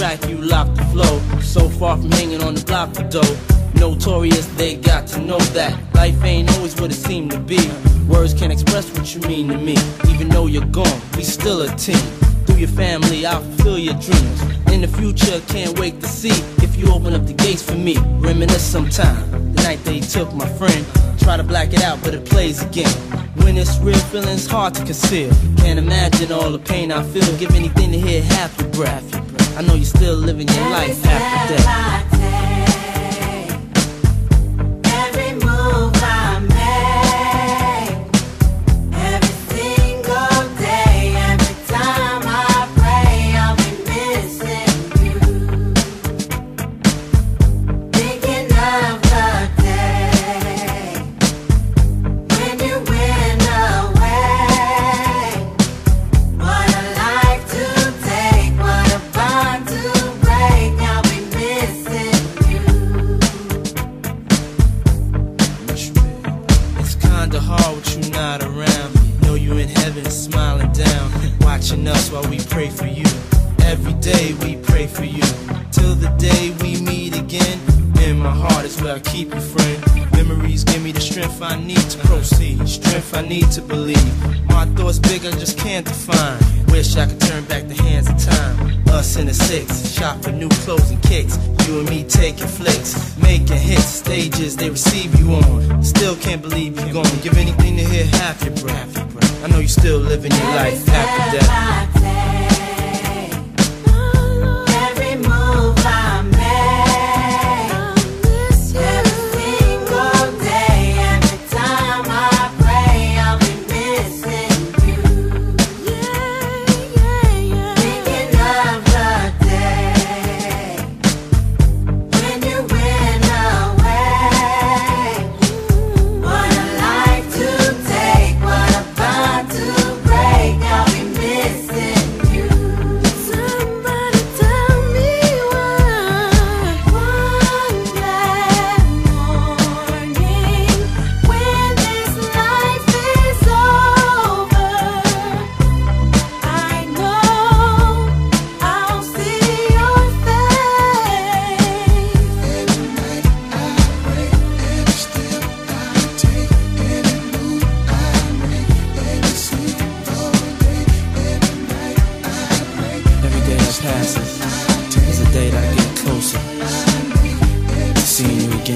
track, you lock the flow. So far from hanging on the block for dough. Notorious, they got to know that life ain't always what it seemed to be. Words can't express what you mean to me. Even though you're gone, we still a team. Through your family, I'll fulfill your dreams. In the future, can't wait to see if you open up the gates for me. Reminisce sometime. The night they took my friend. Try to black it out, but it plays again. When it's real, feeling's hard to conceal. Can't imagine all the pain I feel. Give anything to hear half your breath. I know you're still living your life after death. Watching us while we pray for you. Every day we pray for you. Till the day we meet again. In my heart is where I keep you, friend. Memories give me the strength I need to proceed. Strength I need to believe. My thoughts big, I just can't define. Wish I could turn back the hands of time. Us in the six, shop for new clothes and kicks. You and me taking flicks, making hits, stages they receive you on. Still can't believe you're gone. Give anything to hear half your breath. I know you're still living your life after death.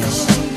Seeing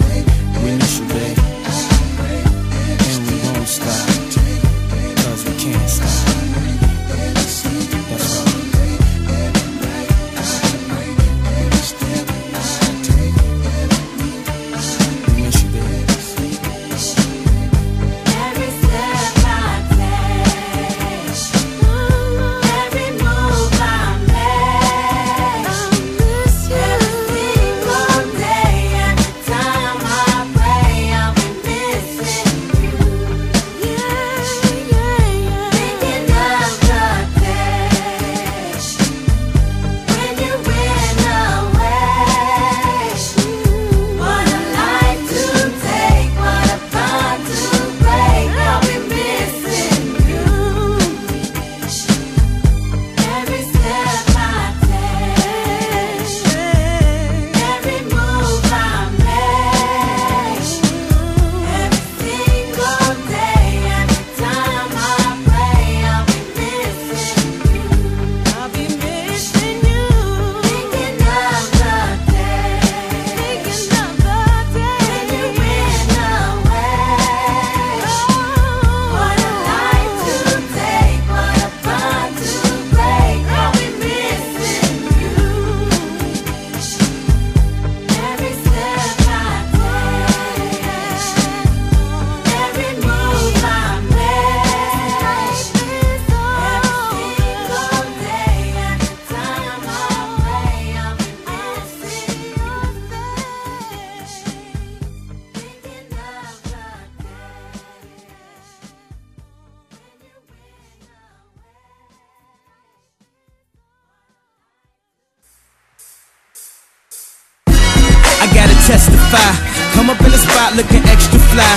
Gotta testify. Come up in the spot looking extra fly.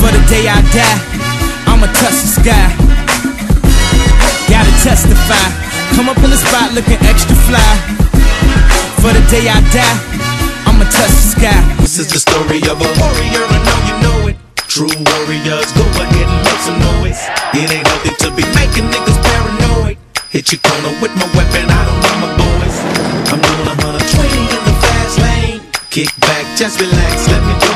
For the day I die, I'ma touch the sky. Gotta testify. Come up in the spot looking extra fly. For the day I die, I'ma touch the sky. This is the story of a warrior, I know you know it. True warriors, go ahead and make some noise. It ain't healthy to be making niggas paranoid. Hit your corner with my weapon, I don't know my boys. I'm doing a Kick back, just relax, let me do